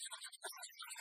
すいません。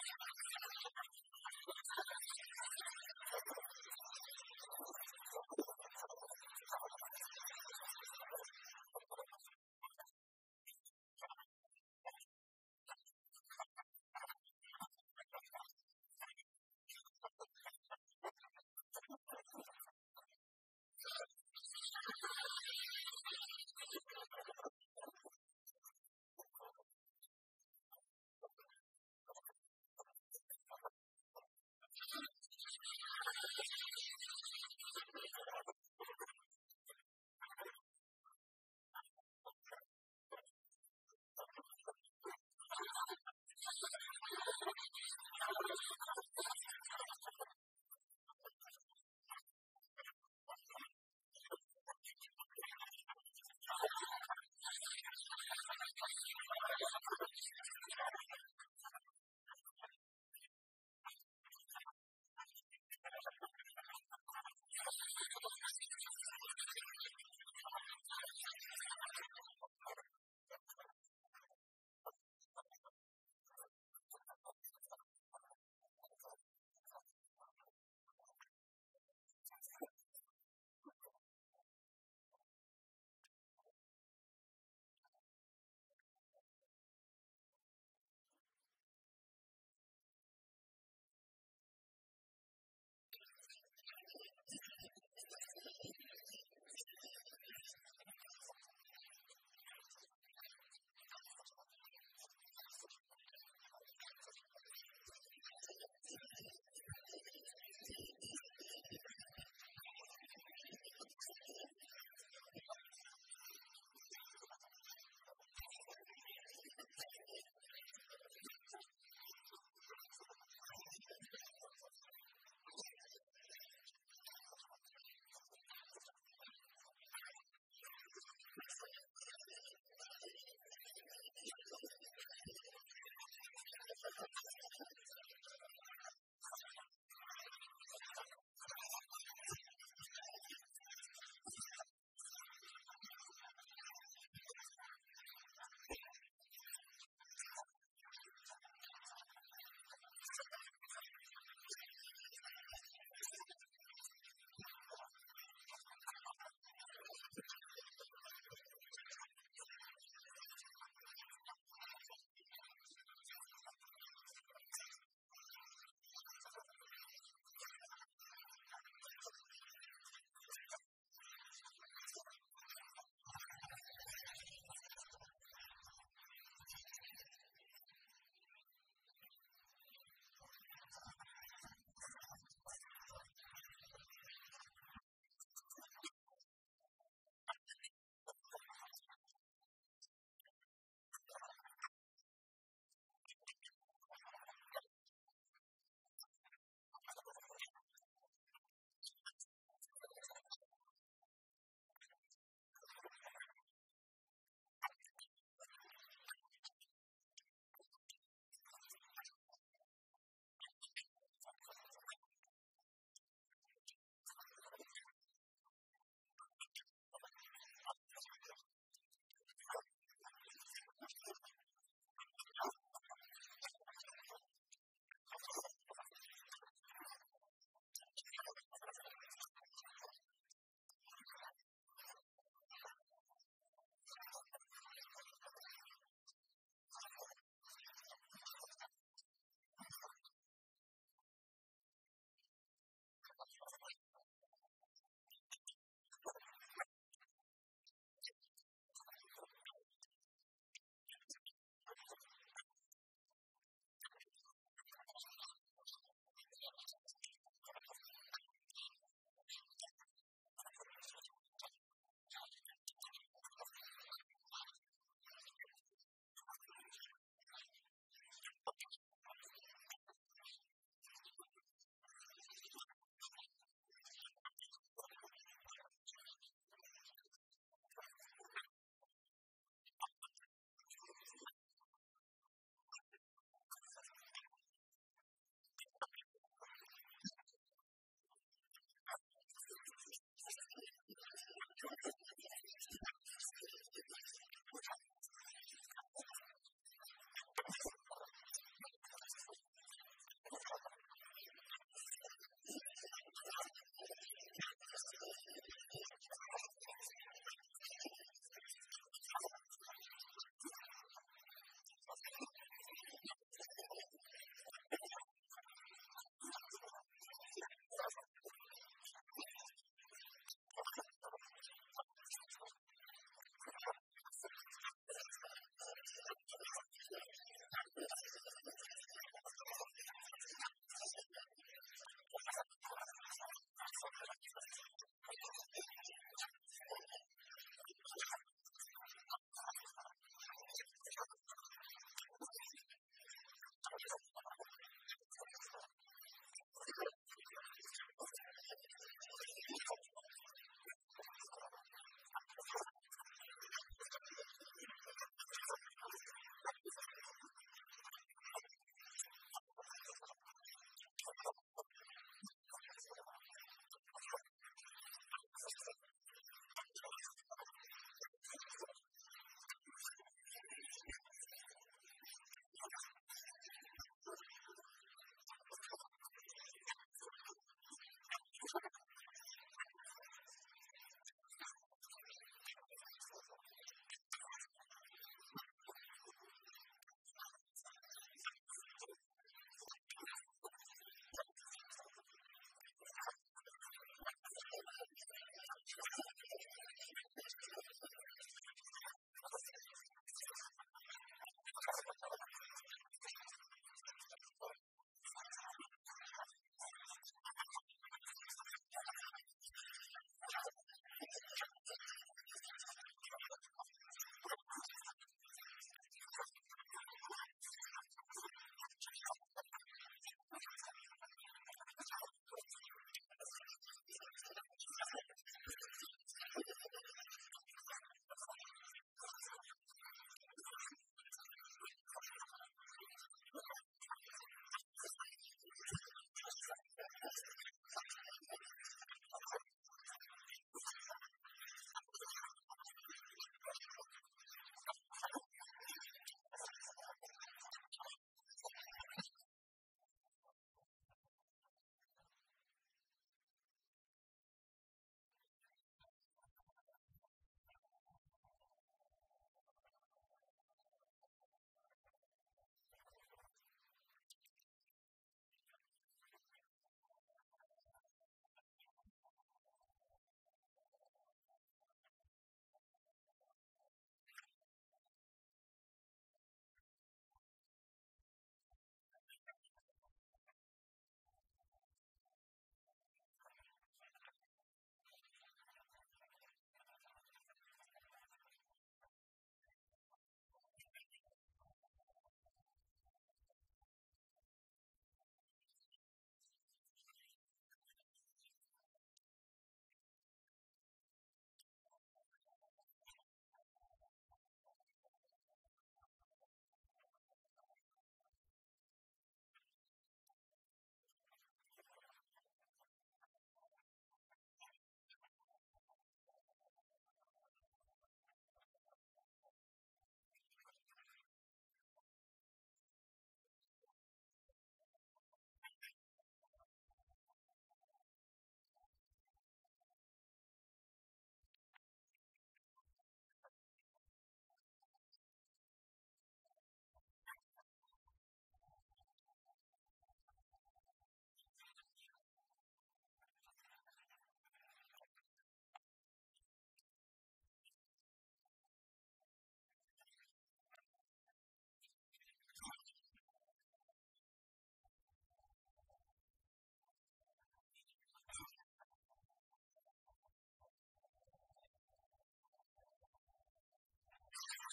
you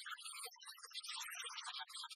ハハハハ!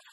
フフフ。